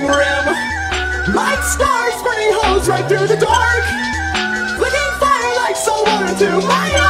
glowing rim. Light stars burning holes right through the dark. Flicking fire like salt water to my eyes.